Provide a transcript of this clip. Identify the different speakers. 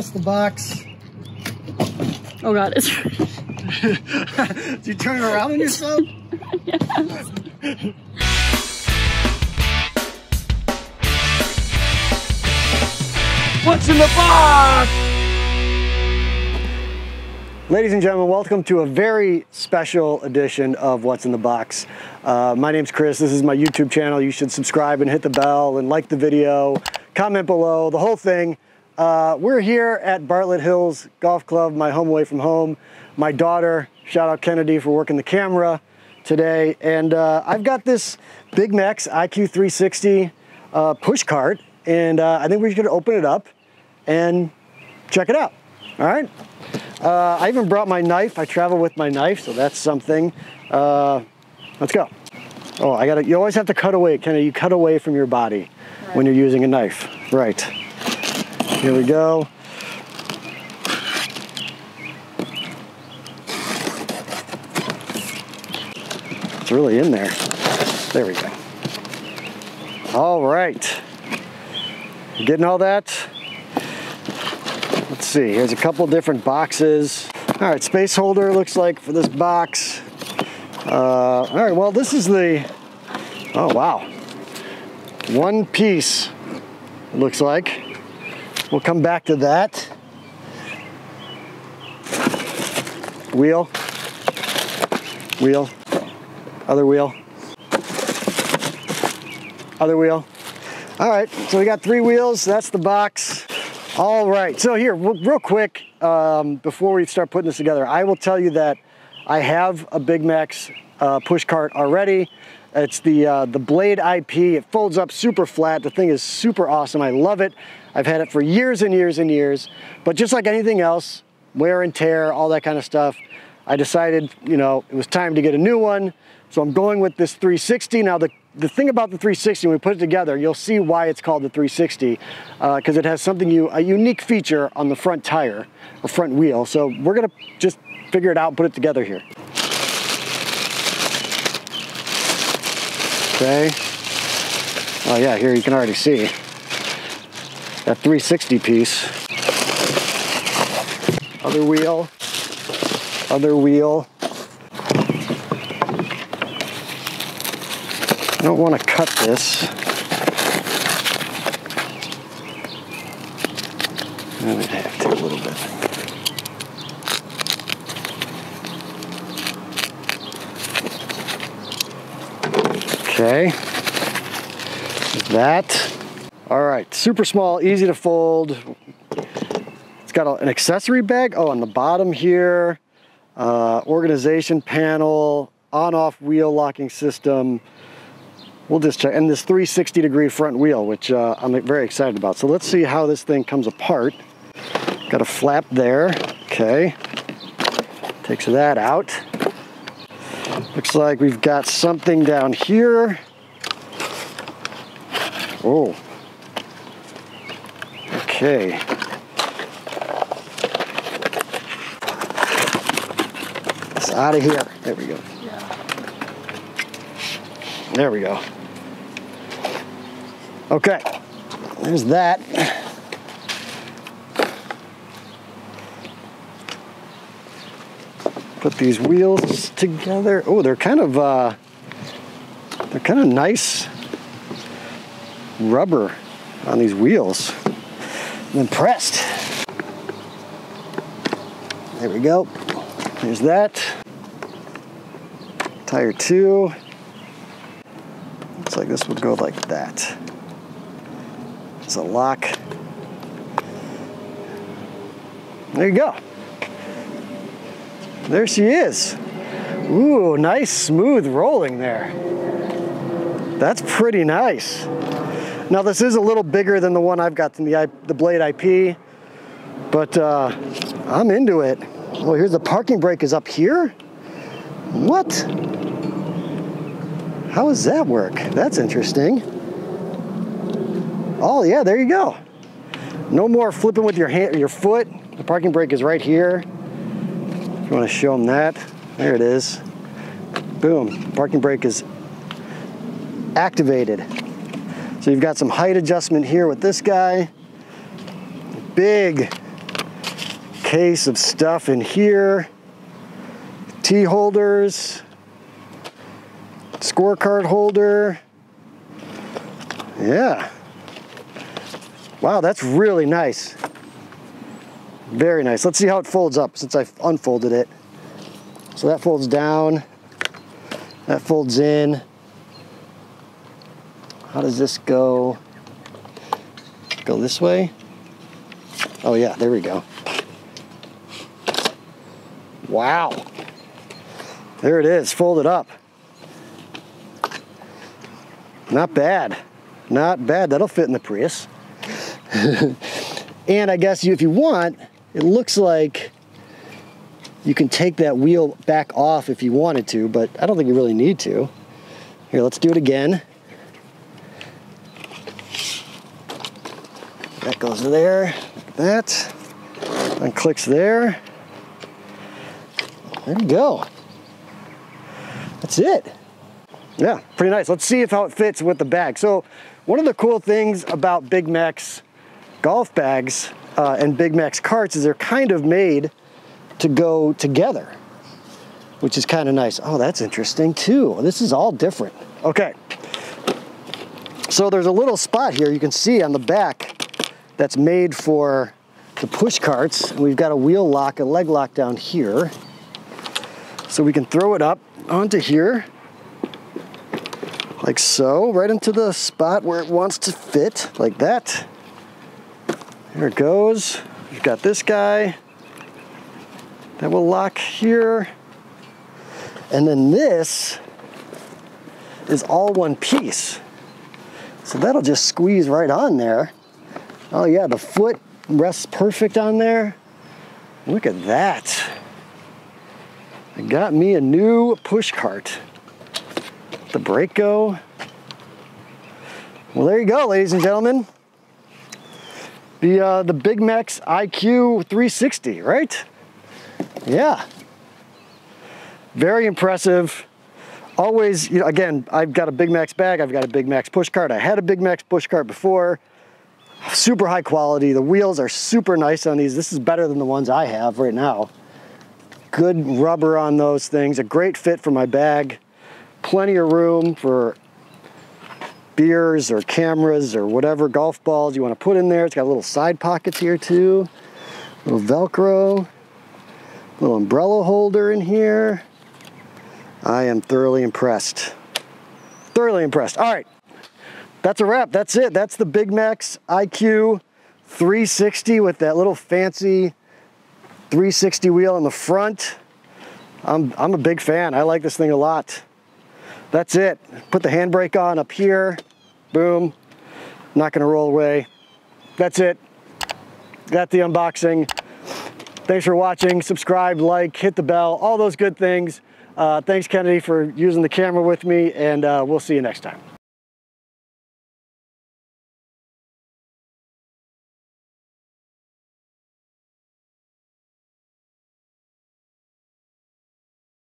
Speaker 1: That's the box.
Speaker 2: Oh god, it's
Speaker 1: Did you turn it around on yourself?
Speaker 3: What's in the box?
Speaker 1: Ladies and gentlemen, welcome to a very special edition of What's in the Box. Uh, my name's Chris. This is my YouTube channel. You should subscribe and hit the bell and like the video, comment below, the whole thing. Uh, we're here at Bartlett Hills Golf Club, my home away from home. My daughter, shout out Kennedy for working the camera today. And uh, I've got this Big Max IQ 360 uh, push cart, and uh, I think we're just gonna open it up and check it out. All right. Uh, I even brought my knife. I travel with my knife, so that's something. Uh, let's go. Oh, I gotta, you always have to cut away, Kennedy. you cut away from your body when you're using a knife. Right. Here we go. It's really in there. There we go. All right. Getting all that? Let's see, here's a couple different boxes. All right, space holder looks like for this box. Uh, all right, well, this is the, oh, wow. One piece, it looks like. We'll come back to that. Wheel, wheel, other wheel, other wheel. All right, so we got three wheels, that's the box. All right, so here, real quick, um, before we start putting this together, I will tell you that I have a Big Max uh, push cart already. It's the, uh, the Blade IP. It folds up super flat. The thing is super awesome. I love it. I've had it for years and years and years. But just like anything else, wear and tear, all that kind of stuff, I decided, you know, it was time to get a new one. So I'm going with this 360. Now the, the thing about the 360, when we put it together, you'll see why it's called the 360, because uh, it has something, you, a unique feature on the front tire, or front wheel. So we're gonna just figure it out and put it together here. Okay. Oh yeah, here you can already see that 360 piece. Other wheel, other wheel. I don't want to cut this. I would have to a little bit. Okay. That. All right, super small, easy to fold. It's got a, an accessory bag. Oh, on the bottom here, uh, organization panel, on-off wheel locking system. We'll just check, and this 360 degree front wheel, which uh, I'm very excited about. So let's see how this thing comes apart. Got a flap there, okay. Takes that out. Looks like we've got something down here. Oh. Okay. It's out of here. There we go. There we go. Okay. There's that. Put these wheels together. Oh, they're kind of uh, they're kind of nice rubber on these wheels. I'm impressed. There we go. There's that. Tire two. Looks like this would go like that. It's a lock. There you go. There she is. Ooh, nice smooth rolling there. That's pretty nice. Now this is a little bigger than the one I've got in the, the Blade IP, but uh, I'm into it. Well, here's the parking brake is up here? What? How does that work? That's interesting. Oh yeah, there you go. No more flipping with your hand, your foot. The parking brake is right here. You want to show them that, there it is. Boom, parking brake is activated. So you've got some height adjustment here with this guy. Big, case of stuff in here. Tee holders, scorecard holder. Yeah. Wow, that's really nice. Very nice. Let's see how it folds up since I've unfolded it. So that folds down, that folds in. How does this go? Go this way? Oh yeah, there we go. Wow. There it is, folded up. Not bad. Not bad. That'll fit in the Prius. and I guess you, if you want, it looks like you can take that wheel back off if you wanted to, but I don't think you really need to. Here, let's do it again. That goes there, like that. And clicks there. There you go. That's it. Yeah, pretty nice. Let's see if how it fits with the bag. So one of the cool things about Big Max golf bags uh, and Big Max carts is they're kind of made to go together, which is kind of nice. Oh, that's interesting too. This is all different. Okay. So there's a little spot here you can see on the back that's made for the push carts. We've got a wheel lock, a leg lock down here. So we can throw it up onto here, like so, right into the spot where it wants to fit, like that. There it goes. We've got this guy that will lock here. And then this is all one piece. So that'll just squeeze right on there. Oh yeah, the foot rests perfect on there. Look at that. I got me a new push cart. The brake go. Well, there you go, ladies and gentlemen. The, uh, the Big Max IQ 360, right? Yeah. Very impressive. Always, you know, again, I've got a Big Max bag, I've got a Big Max push cart. I had a Big Max push cart before super high quality. The wheels are super nice on these. This is better than the ones I have right now. Good rubber on those things. A great fit for my bag. Plenty of room for beers or cameras or whatever golf balls you want to put in there. It's got little side pockets here too. Little Velcro. Little umbrella holder in here. I am thoroughly impressed. Thoroughly impressed. All right that's a wrap. That's it. That's the Big Max IQ 360 with that little fancy 360 wheel in the front. I'm, I'm a big fan. I like this thing a lot. That's it. Put the handbrake on up here. Boom. Not gonna roll away. That's it. Got the unboxing. Thanks for watching. Subscribe, like, hit the bell, all those good things. Uh, thanks, Kennedy, for using the camera with me, and uh, we'll see you next time.